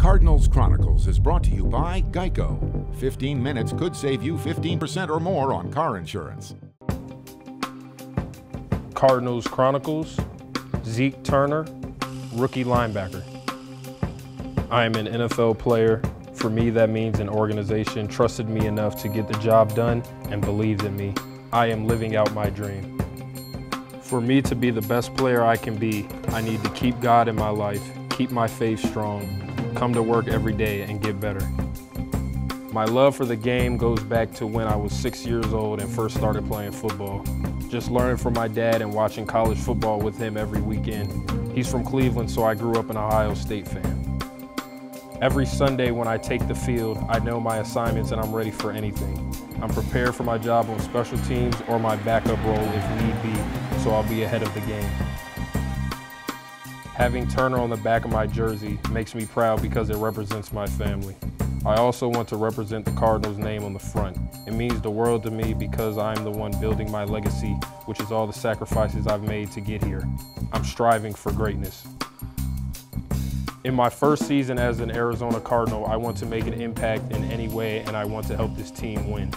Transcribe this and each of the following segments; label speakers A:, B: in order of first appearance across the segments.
A: Cardinals Chronicles is brought to you by Geico. 15 minutes could save you 15% or more on car insurance.
B: Cardinals Chronicles, Zeke Turner, rookie linebacker. I am an NFL player. For me, that means an organization trusted me enough to get the job done and believed in me. I am living out my dream. For me to be the best player I can be, I need to keep God in my life, keep my faith strong, come to work every day and get better. My love for the game goes back to when I was six years old and first started playing football. Just learning from my dad and watching college football with him every weekend. He's from Cleveland, so I grew up an Ohio State fan. Every Sunday when I take the field, I know my assignments and I'm ready for anything. I'm prepared for my job on special teams or my backup role if need be, so I'll be ahead of the game. Having Turner on the back of my jersey makes me proud because it represents my family. I also want to represent the Cardinals name on the front. It means the world to me because I'm the one building my legacy, which is all the sacrifices I've made to get here. I'm striving for greatness. In my first season as an Arizona Cardinal, I want to make an impact in any way and I want to help this team win.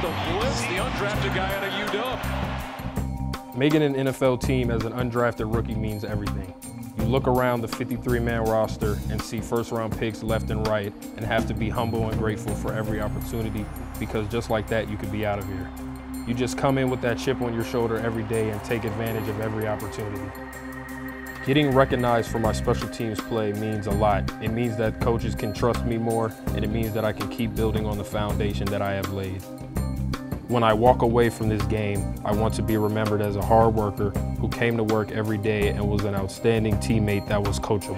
C: The blitz, the undrafted guy out of UW.
B: Making an NFL team as an undrafted rookie means everything. You look around the 53-man roster and see first-round picks left and right and have to be humble and grateful for every opportunity because just like that, you could be out of here. You just come in with that chip on your shoulder every day and take advantage of every opportunity. Getting recognized for my special teams play means a lot. It means that coaches can trust me more, and it means that I can keep building on the foundation that I have laid. When I walk away from this game, I want to be remembered as a hard worker who came to work every day and was an outstanding teammate that was coachable.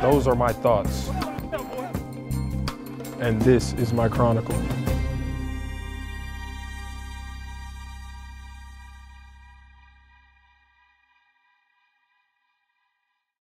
B: Those are my thoughts. And this is my chronicle.